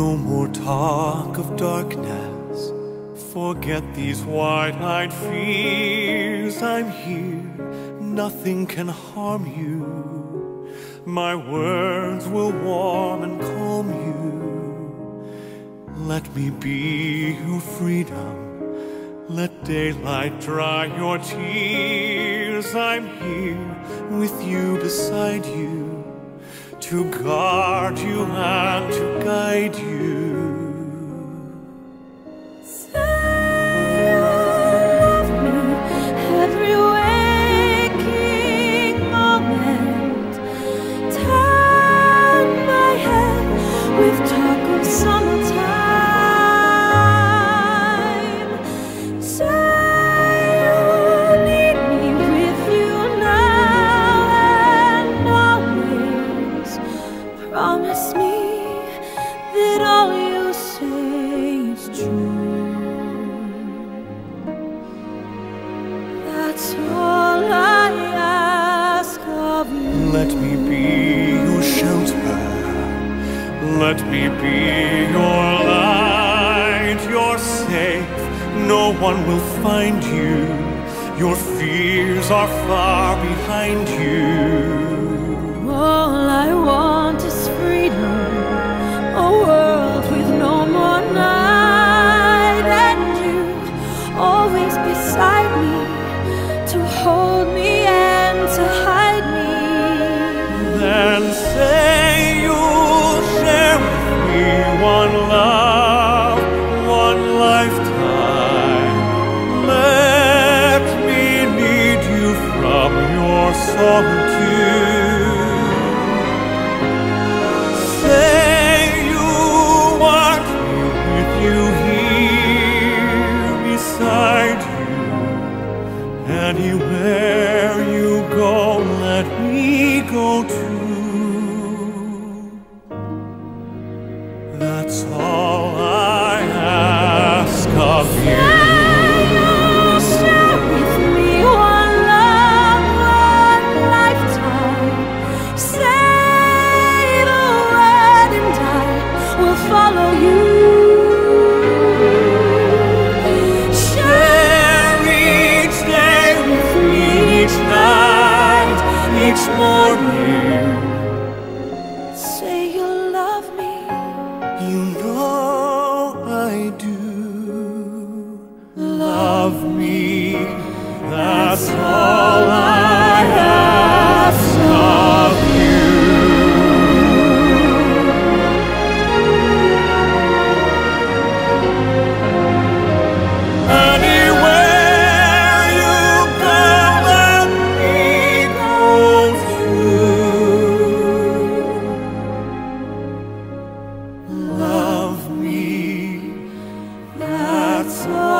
No more talk of darkness. Forget these wide-eyed fears. I'm here. Nothing can harm you. My words will warm and calm you. Let me be your freedom. Let daylight dry your tears. I'm here with you beside you to guard you and to guide you. Let me be your shelter. Let me be your light. You're safe. No one will find you. Your fears are far behind you. Anywhere you go, let me go too. That's all I ask of you. next morning. Say you love me. You know I do. Love me. That's all I. so